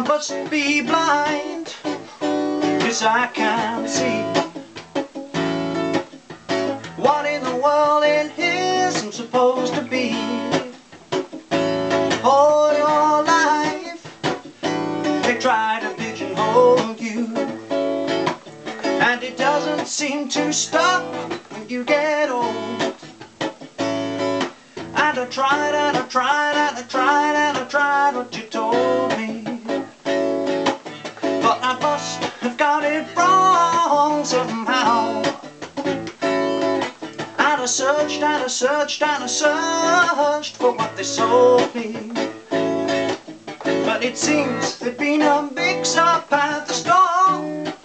must be blind Cause I can't see. What in the world it is I'm supposed to be? All your life They try to pigeonhole you. And it doesn't seem to stop when you get old. And I tried and I tried and I tried and I tried what you told me it wrong somehow. And I searched and I searched and I searched for what they sold me. But it seems there'd been a mix-up at the store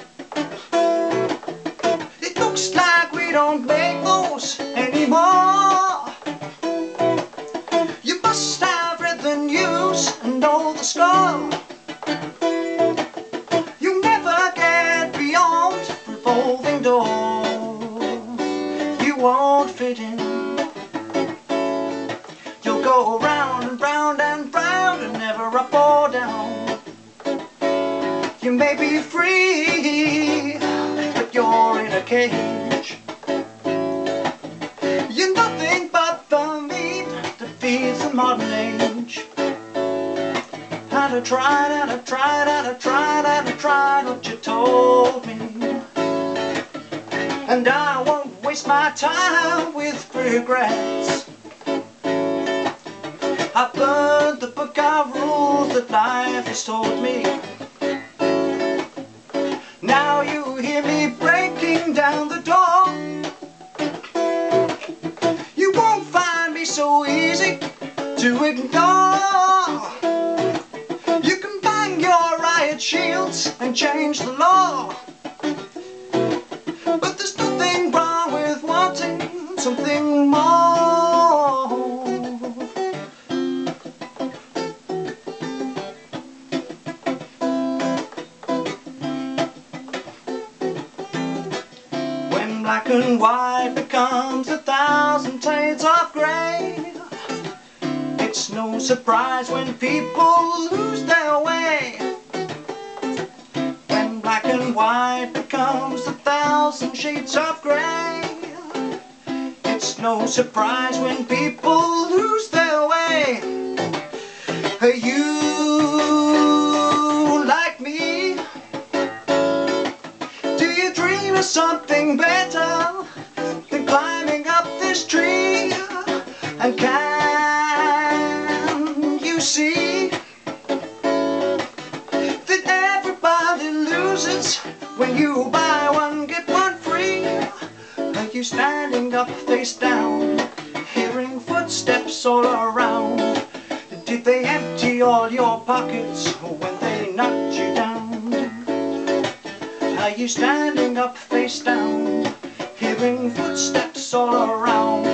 revolving door. You won't fit in. You'll go round and round and round and never up or down. You may be free but you're in a cage. You're nothing but the meat that feeds the modern age. And I tried and I tried and I tried and I tried what you told And I won't waste my time with regrets. I burned the book of rules that life has taught me. Now you hear me breaking down the door. You won't find me so easy to ignore. You can bang your riot shields and change the law black and white becomes a thousand shades of grey It's no surprise when people lose their way. When black and white becomes a thousand shades of grey It's no surprise when people lose their way. You And can you see that everybody loses when you buy one get one free? Are you standing up face down, hearing footsteps all around? Did they empty all your pockets when they knocked you down? Are you standing up face down, hearing footsteps all around?